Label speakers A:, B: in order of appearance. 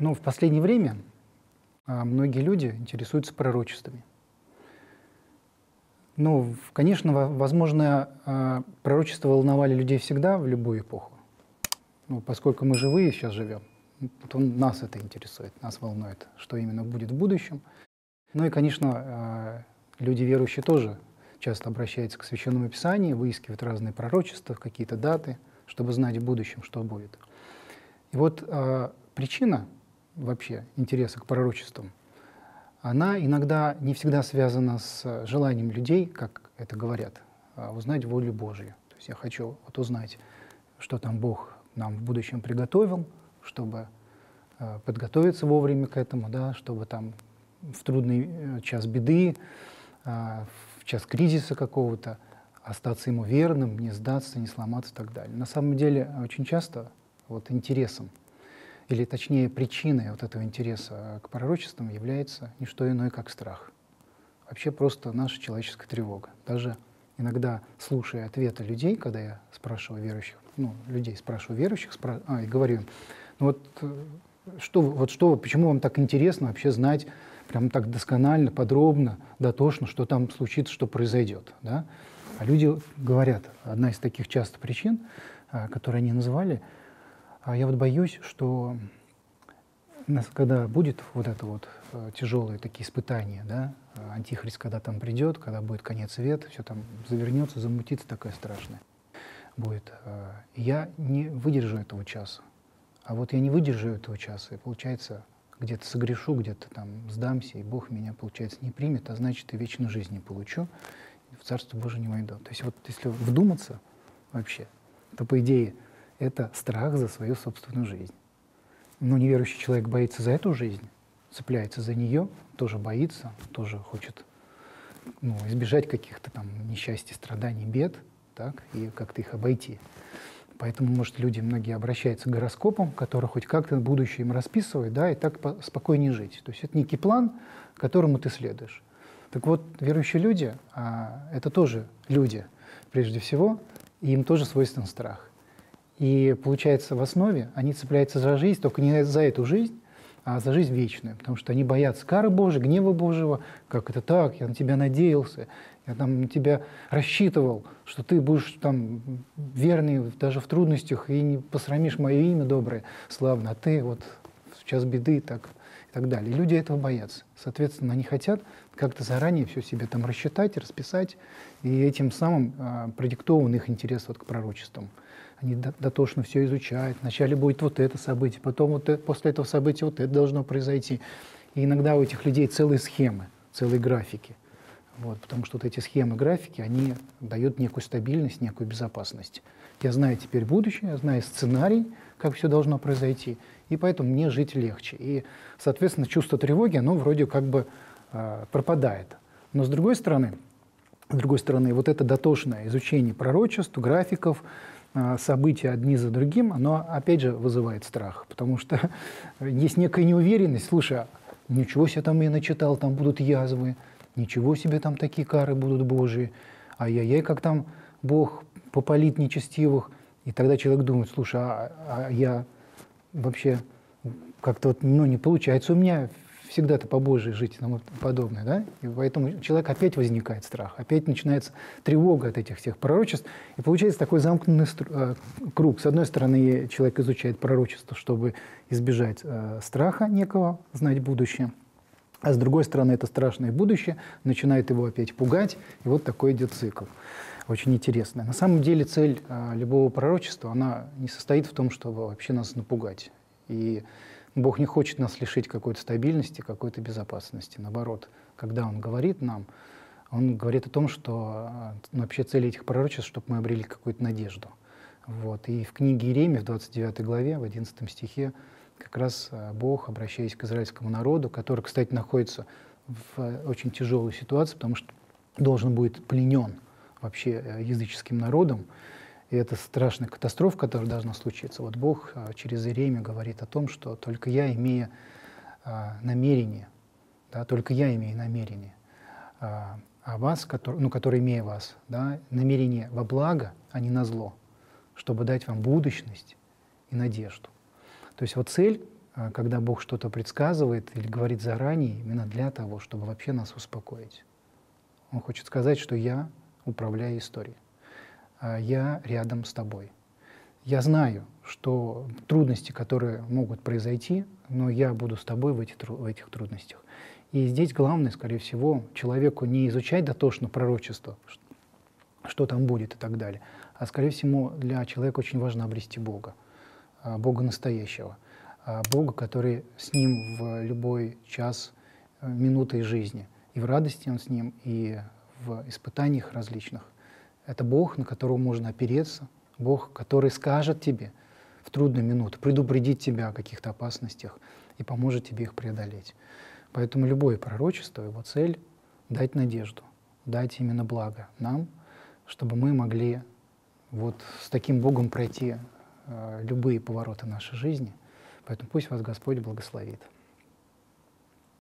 A: Ну, в последнее время а, многие люди интересуются пророчествами. Ну, конечно, возможно, а, пророчества волновали людей всегда, в любую эпоху. Ну, поскольку мы живые сейчас живем, то нас это интересует, нас волнует, что именно будет в будущем. Ну и, конечно, а, люди верующие тоже часто обращаются к Священному Писанию, выискивают разные пророчества, какие-то даты, чтобы знать в будущем, что будет. И вот причина вообще интереса к пророчествам, она иногда не всегда связана с желанием людей, как это говорят, а узнать волю Божью. То есть я хочу вот узнать, что там Бог нам в будущем приготовил, чтобы э, подготовиться вовремя к этому, да, чтобы там в трудный э, час беды, э, в час кризиса какого-то остаться ему верным, не сдаться, не сломаться и так далее. На самом деле очень часто вот интересом или точнее причиной вот этого интереса к пророчествам является не что иное, как страх. Вообще просто наша человеческая тревога. Даже иногда слушая ответы людей, когда я спрашиваю верующих, ну, людей спрашиваю верующих, спра... а, и говорю им, ну вот э, что, вот что, почему вам так интересно вообще знать прям так досконально, подробно, дотошно, что там случится, что произойдет, да? А люди говорят, одна из таких часто причин, а, которые они называли, а я вот боюсь, что когда будет вот это вот э, тяжелые такие испытания, да, антихрист, когда там придет, когда будет конец света, все там завернется, замутится такая страшная будет. Э, я не выдержу этого часа. А вот я не выдержу этого часа, и получается, где-то согрешу, где-то там сдамся, и Бог меня, получается, не примет, а значит, и вечную жизнь не получу, в Царство Божие не войду. То есть вот если вдуматься вообще, то, по идее, это страх за свою собственную жизнь. Но неверующий человек боится за эту жизнь, цепляется за нее, тоже боится, тоже хочет ну, избежать каких-то там несчастий, страданий, бед, так, и как-то их обойти. Поэтому, может, люди многие обращаются к гороскопам, которые хоть как-то будущее им расписывают, да, и так спокойнее жить. То есть это некий план, которому ты следуешь. Так вот, верующие люди, а, это тоже люди, прежде всего, и им тоже свойствен страх. И получается, в основе они цепляются за жизнь, только не за эту жизнь, а за жизнь вечную, потому что они боятся кары Божьей, гнева Божьего, как это так, я на тебя надеялся, я там на тебя рассчитывал, что ты будешь там верный даже в трудностях и не посрамишь мое имя доброе, славно, а ты вот в час беды так, и так далее. Люди этого боятся. Соответственно, они хотят как-то заранее все себе там рассчитать, расписать, и этим самым а, продиктован их интерес вот к пророчествам они дотошно все изучают. Вначале будет вот это событие, потом вот это, после этого события вот это должно произойти. И иногда у этих людей целые схемы, целые графики. Вот, потому что вот эти схемы, графики, они дают некую стабильность, некую безопасность. Я знаю теперь будущее, я знаю сценарий, как все должно произойти, и поэтому мне жить легче. И, соответственно, чувство тревоги, оно вроде как бы э, пропадает. Но с другой стороны, с другой стороны, вот это дотошное изучение пророчеств, графиков, события одни за другим, оно опять же вызывает страх, потому что есть некая неуверенность. Слушай, а ничего себе там я начитал, там будут язвы, ничего себе там такие кары будут Божии, ай-яй-яй, как там Бог попалит нечестивых. И тогда человек думает, слушай, а, а я вообще как-то вот, ну, не получается у меня всегда-то по Божьей жить и тому подобное, да? И поэтому человек опять возникает страх, опять начинается тревога от этих всех пророчеств, и получается такой замкнутый э, круг. С одной стороны, человек изучает пророчество, чтобы избежать э, страха некого, знать будущее, а с другой стороны, это страшное будущее начинает его опять пугать, и вот такой идет цикл. Очень интересно. На самом деле цель э, любого пророчества, она не состоит в том, чтобы вообще нас напугать. И Бог не хочет нас лишить какой-то стабильности, какой-то безопасности. Наоборот, когда Он говорит нам, Он говорит о том, что ну, вообще цель этих пророчеств, чтобы мы обрели какую-то надежду. Вот. И в книге Иеремии, в 29 главе, в 11 стихе, как раз а, Бог, обращаясь к израильскому народу, который, кстати, находится в очень тяжелой ситуации, потому что должен будет пленен вообще э, языческим народом, и это страшная катастрофа, которая должна случиться. Вот Бог а, через Иеремию говорит о том, что только я имею а, намерение, да, только я имею намерение, а, вас, который, ну, который имея вас, да, намерение во благо, а не на зло, чтобы дать вам будущность и надежду. То есть вот цель а, когда Бог что-то предсказывает или говорит заранее, именно для того, чтобы вообще нас успокоить. Он хочет сказать, что я управляю историей, я рядом с тобой. Я знаю, что трудности, которые могут произойти, но я буду с тобой в, эти, в этих трудностях. И здесь главное, скорее всего, человеку не изучать дотошно пророчество, что там будет и так далее, а, скорее всего, для человека очень важно обрести Бога, а, Бога настоящего, а, Бога, который с ним в любой час, э, минуты жизни. И в радости он с ним, и в испытаниях различных. Это Бог, на которого можно опереться, Бог, который скажет тебе в трудную минуту, предупредит тебя о каких-то опасностях и поможет тебе их преодолеть. Поэтому любое пророчество, его цель — дать надежду, дать именно благо нам, чтобы мы могли вот с таким Богом пройти э, любые повороты нашей жизни. Поэтому пусть вас Господь благословит.